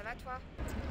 Ça va toi?